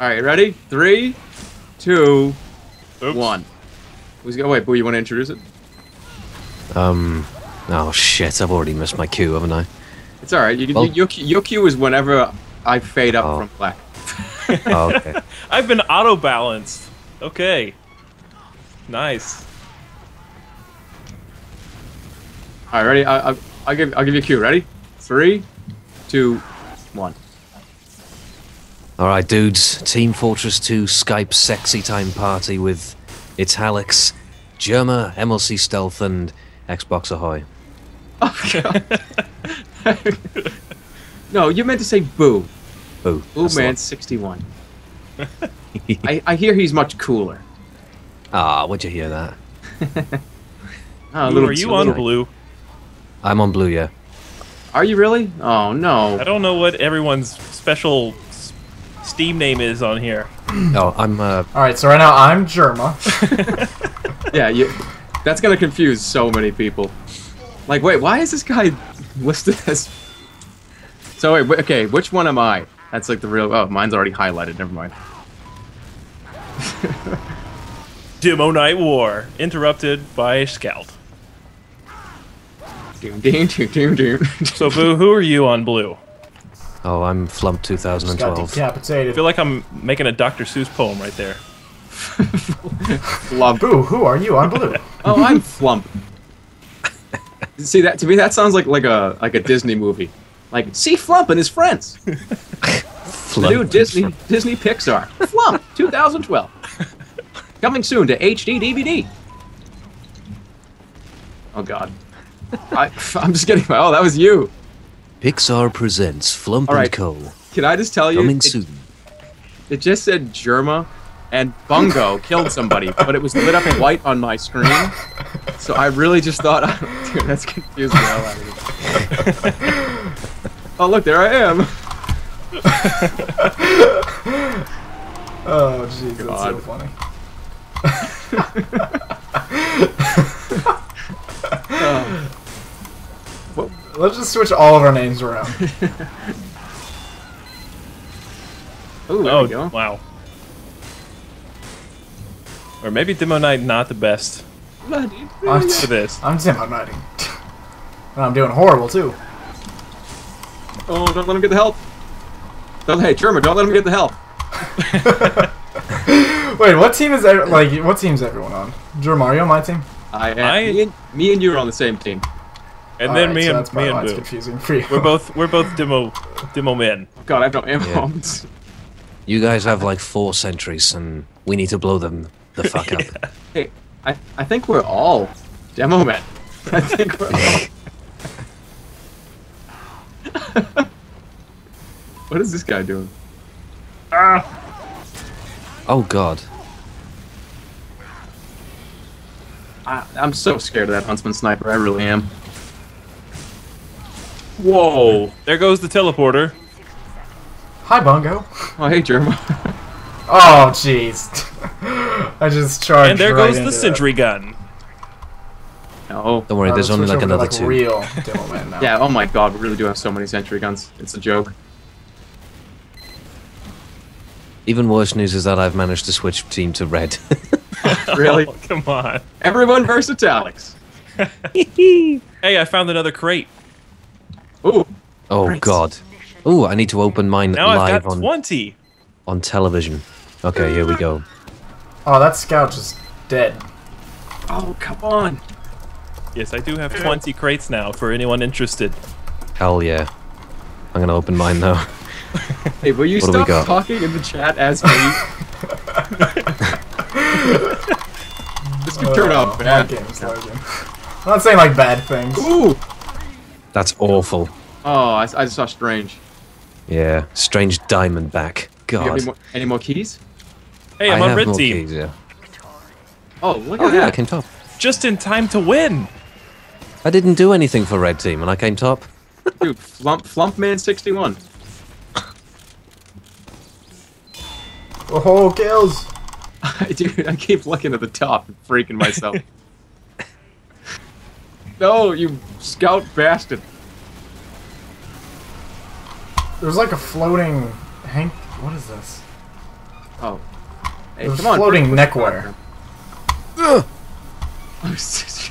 All right, ready? Three, two, Oops. one. Who's going? Wait, Boo, you want to introduce it? Um. Oh shit! I've already missed my cue, haven't I? It's all right. You, Well- you, your, cue- your cue is whenever I fade up Oh. from black. Oh, okay. I've been auto balanced. Okay. Nice. All right, ready? I, I, I'll give I'll give you a cue. Ready? Three, two, one. All right, dudes. Team Fortress 2 Skype sexy time party with Etalyx, Jerma, MLC Stealth, and Xbox Ahoy. No, you meant to say Boo. Boo. Boo Man 61. I, I hear he's much cooler. Ah, would you hear that? Oh, a Blue, little are you on little- blue? I'm on blue, yeah. Are you really? Oh no. I don't know what everyone's special s- Steam name is on here. Oh, I'm. Uh, All right, so right now I'm Jerma. Yeah, you. That's gonna confuse so many people. Like, wait, why is this guy listed as? So wait, wait, okay, which one am I? That's like the real. Oh, mine's already highlighted. Never mind. Demoknight War, interrupted by Scout. Doom, doom, doom, doom, doom. So, Boo, who are you on blue? Oh, I'm Flump Just got 2012. I feel like I'm making a Dr. Seuss poem right there. Flump. Boo, who are you? I'm blue. Oh, I'm Flump. See that to me? That sounds like like a like a Disney movie. Like, see Flump and his friends. The new Disney Disney Pixar. Flump 2012. Coming soon to HD DVD. Oh God. I, I'm just getting. Oh, that was you. Pixar presents Flump All right. and Co. Can I just tell you? Coming it, soon. it just said Jerma and Bungo killed somebody, but it was lit up in white on my screen. So I really just thought, dude, that's confused the hell out of me. oh look, there I am. Oh, jeez, that's so funny. What- oh. Let's just switch all of our names around. Oh, there oh, we go. wow. Or maybe Demoknight not the best I'm, for this. I'm demo nighting. And I'm doing horrible too. Oh, don't let him get the help. Don't, hey, Jerma, don't let him get the help. Wait, what team is ev- like? What team's everyone on? Jerma, are you on my team? I, am, I- me, and, me and you are on the same team. And then Alright, me so and that's me and Boo. confusing for you. We're both we're both demo demo men. God, I have no ammo. Yeah. You guys have like four sentries, and we need to blow them the fuck up. Hey, I, I think we're all demo men. I think we're all. what is this guy doing? Ah! Oh god. I, I'm so scared of that huntsman sniper. I really am. Whoa! There goes the teleporter. Hi, Bongo. Oh, hey, Jerma. Oh, jeez. I just charged. And there right goes the into that. sentry gun. no. Don't worry, Uh, there's only like over to, another two. Real demo man now. Yeah. Oh my God, we really do have so many sentry guns. It's a joke. Even worse news is that I've managed to switch team to red. Really? Oh, come on. Everyone versus Alex. Hey, I found another crate. Ooh. oh Right. god. Oh, I need to open mine Now I've live got on 20. on television. Okay, here we go. Oh, that scout is dead. Oh, come on. Yes, I do have 20 crates now for anyone interested. Hell yeah. I'm gonna open mine though. Hey, will you What stop got? talking in the chat as me? this could turn out Uh, bad. that game's lagging. I'm not saying like bad things. Ooh. That's awful. Oh, I, I just saw Strange. Yeah. Strange Diamondback. Do you have God. any more, any more keys? Hey, I I'm on have red more team. keys, yeah. Oh, look Oh at yeah, I that. came top. Just in time to win. I didn't do anything for red team, and I came top. Dude, Flump, Flump Man 61. Oh, kills. Dude, I keep looking at the top and freaking myself. no, you scout bastard. There's like a floating Hank. What is this? Oh. Hey, It was come on. floating push- neckware. oh,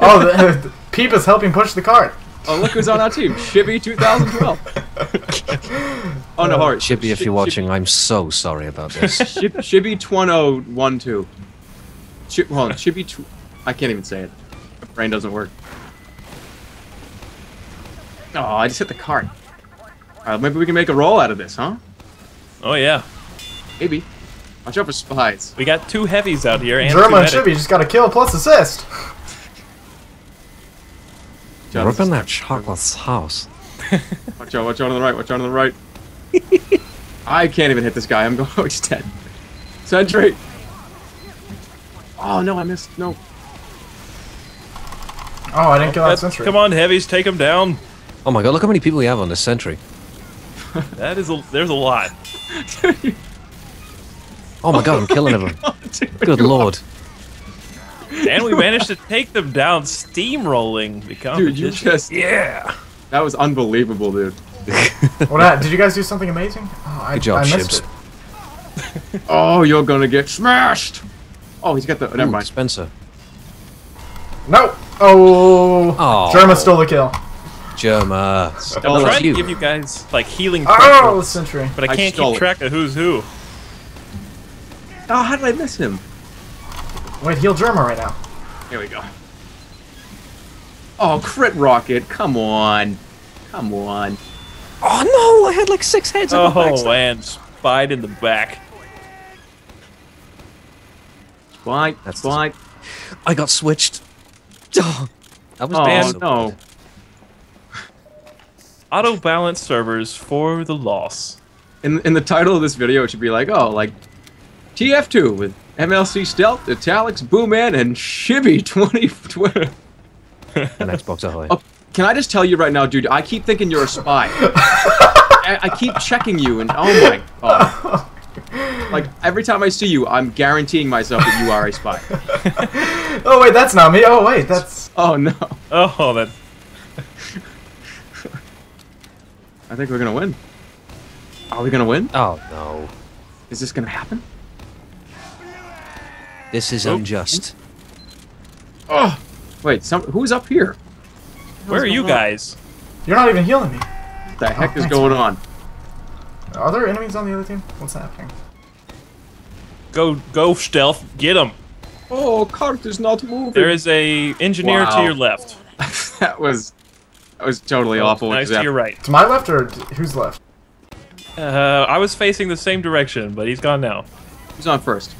Oh, the, the, Peep is helping push the cart. oh, look who's on our team. Shibby 2012. oh, no, uh, Hart. Shibby, if you're watching, I'm so sorry about this. Shib- Shibby 2012. Shib- hold on. Shibby. Tw- I can't even say it. My brain doesn't work. Oh, I just hit the cart. Alright, maybe we can make a roll out of this, huh? Oh yeah, Maybe. Watch out for spies. we got two heavies out here and two Jerma and medics. Shibby just got a kill plus assist. John, We're up in that chocolate's house. Watch out, watch out on the right, watch out on the right. I can't even hit this guy. I'm going. Oh, he's dead. Sentry. Oh no, I missed. No. Oh, I didn't kill that sentry. Come on, heavies, take him down. Oh my god, look how many people we have on this sentry. That is a, there's a lot. Oh my god, I'm killing everyone. Oh, Good lord. And we managed to take them down, steamrolling the Dude, you competition. just. Yeah. That was unbelievable, dude. What happened? Did you guys do something amazing? Oh, I, Good job, I missed Shibs. Oh, you're gonna get smashed. Oh, he's got the. Never mind. Spencer. No. Oh. Oh. Jerma stole the kill. Jerma. I'm Stole trying at to give you guys like healing Oh, pressure, sentry. but I I can't stole keep it. track of who's who. Oh, how did I miss him? Wait, heal Jerma right now. Here we go. Oh, crit rocket! Come on, come on. Oh no, I had like six heads. I got Oh, backstab. and spied in the back. Spike, That's- spike. I got switched. Oh, that was Oh bad. no. Auto balance servers for the loss. In in the title of this video, it should be like, oh, like TF2 with MLC Stealth, Etalyx, Booman, and Shibby 2020. An Xbox Ahoy. Oh, can I just tell you right now, dude? I keep thinking you're a spy. I, I keep checking you, and oh my god. Like every time I see you, I'm guaranteeing myself that you are a spy. Oh wait, that's not me. Oh wait, that's. Oh no. Oh, that I think we're gonna win. Are we gonna win? Oh no. Is this gonna happen? This is Oh. unjust. Oh, wait. Some who's up here? where are you going on? guys? You're not even healing me. What the heck oh, is thanks, going on? Are there enemies on the other team? What's happening? Go, go, stealth, get them. Oh, cart is not moving. There is a engineer Wow. to your left. that was that was totally awful. Nice to except- your right. To my left or who's left? Uh, I was facing the same direction, but he's gone now. Who's on first?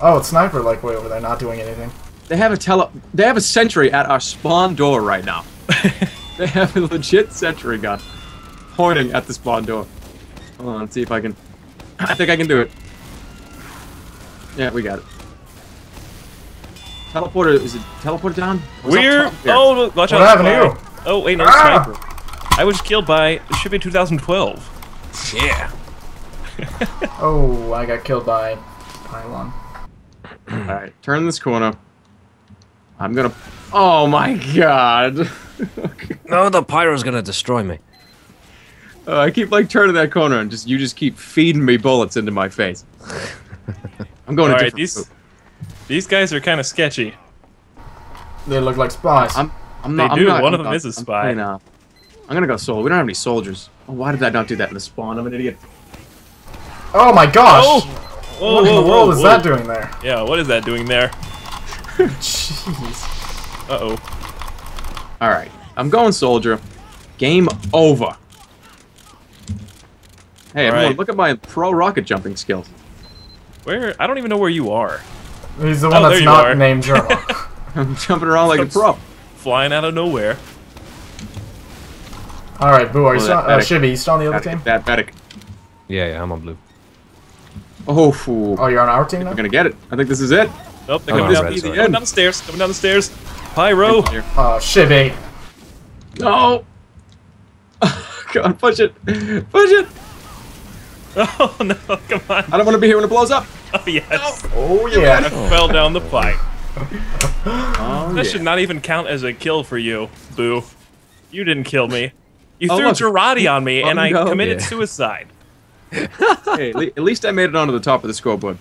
Oh, it's sniper like way over there, not doing anything. They have a tele. They have a sentry at our spawn door right now. they have a legit sentry gun pointing at the spawn door. Hold on, let's see if I can. I think I can do it. Yeah, we got it. Teleporter is it teleporter down? What's We're oh, watch What out! happened to you? Oh wait, no Ah! sniper. I was killed by Shibby 2012. Yeah. Oh, I got killed by pylon. All right, turn this corner. I'm gonna. Oh my god! No, the pyro's gonna destroy me. Uh, I keep like turning that corner and just you just keep feeding me bullets into my face. I'm going All to right, different these route. These guys are kind of sketchy. They look like spies. I'm I'm They do, I'm not, one I'm of them not- is a I'm spy. playing, uh, I'm gonna go solo. We don't have any soldiers. Oh, why did I not do that in the spawn? I'm an idiot. oh my gosh! Oh! Whoa, what in whoa, the world whoa, is that doing there? Yeah, what is that doing there? Jeez. Uh oh. All right, I'm going soldier. Game over. Hey, All everyone, right. look at my pro rocket jumping skills. Where? I don't even know where you are. He's the Oh, one there that's not are. named Jerma. I'm jumping around like a pro. Flying out of nowhere. Alright, Boo, are you Oh, still, uh. Shibby, you still on the other That, team? that medic. Yeah, yeah, I'm on blue. Oh, fool. Oh, you're on our team now? We're gonna get it. I think this is it. Oh, they're Oh, coming, no, down, red, coming down the stairs. Coming down the stairs. Pyro. Here. Oh, Shibby. No. Come on, push it. Push it. Oh no! Come on. I don't want to be here when it blows up. Oh yes. Oh, yeah. I fell down the pipe. Oh, That yeah. should not even count as a kill for you, Boo. You didn't kill me. You Oh, threw look. Girardi on me, and I Oh, no. committed Yeah. suicide. hey, at least I made it onto the top of the scoreboard.